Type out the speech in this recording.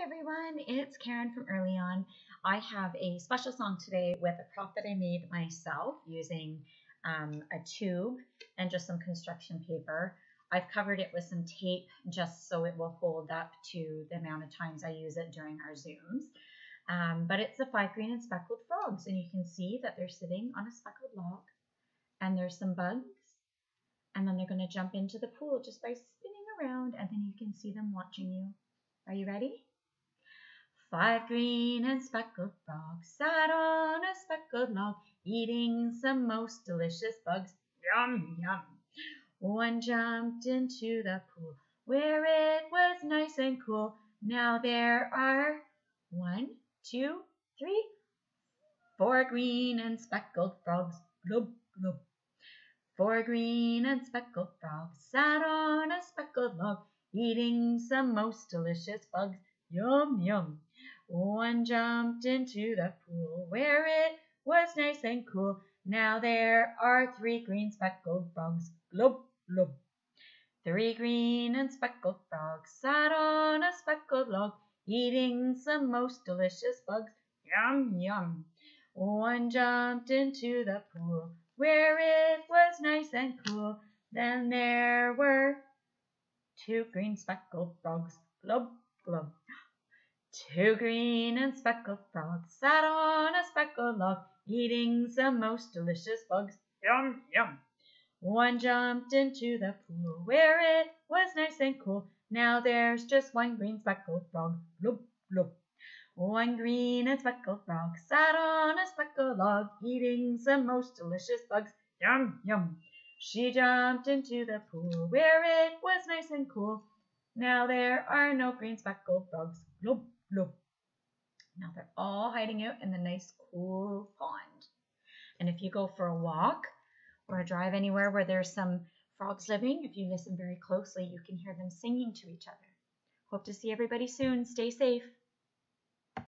Everyone, it's Karen from Early On. I have a special song today with a prop that I made myself using um, a tube and just some construction paper. I've covered it with some tape just so it will hold up to the amount of times I use it during our Zooms. Um, but it's the five green and speckled frogs and you can see that they're sitting on a speckled log and there's some bugs and then they're going to jump into the pool just by spinning around and then you can see them watching you. Are you ready? Five green and speckled frogs sat on a speckled log, eating some most delicious bugs. Yum, yum. One jumped into the pool where it was nice and cool. Now there are one, two, three, four green and speckled frogs. Glub, glub. Four green and speckled frogs sat on a speckled log, eating some most delicious bugs. Yum, yum. One jumped into the pool where it was nice and cool. Now there are three green speckled frogs. Glub, glub. Three green and speckled frogs sat on a speckled log, eating some most delicious bugs. Yum, yum. One jumped into the pool where it was nice and cool. Then there were two green speckled frogs. Glub, glub. Two green and speckled frogs sat on a speckled log, eating some most delicious bugs. Yum, yum. One jumped into the pool where it was nice and cool. Now there's just one green speckled frog. Glub, glub. One green and speckled frog sat on a speckled log, eating some most delicious bugs. Yum, yum. She jumped into the pool where it was nice and cool. Now there are no green speckled frogs. Glub, Look. Now they're all hiding out in the nice cool pond. And if you go for a walk or a drive anywhere where there's some frogs living, if you listen very closely, you can hear them singing to each other. Hope to see everybody soon. Stay safe.